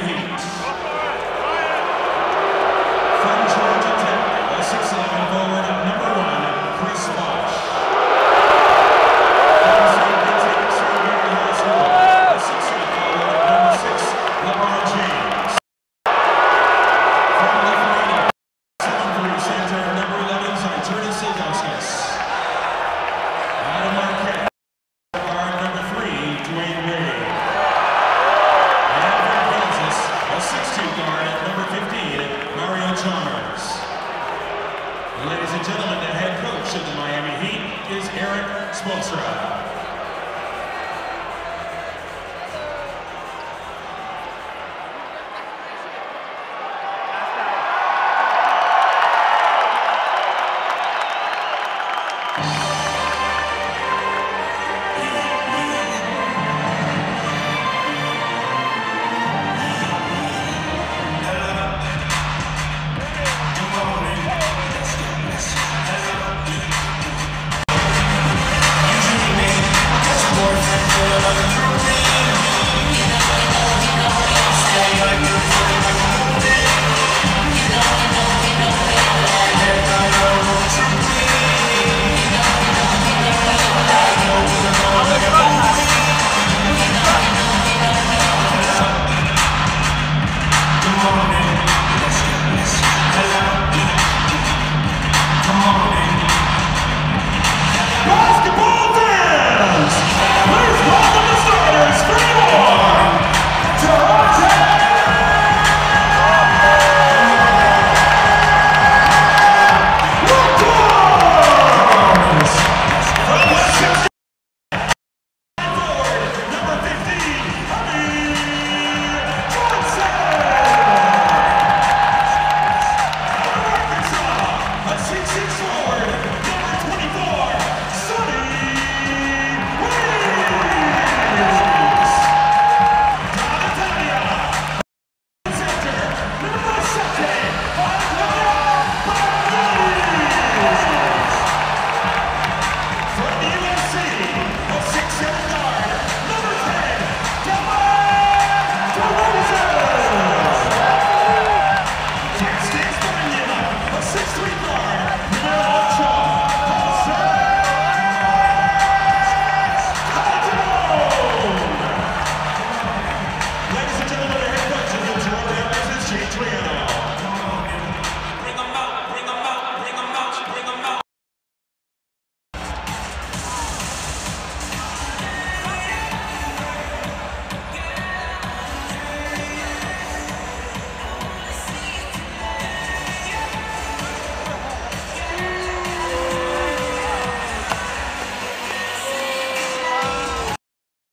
amazing. gentlemen, the head coach of the Miami Heat is Eric Spoelstra.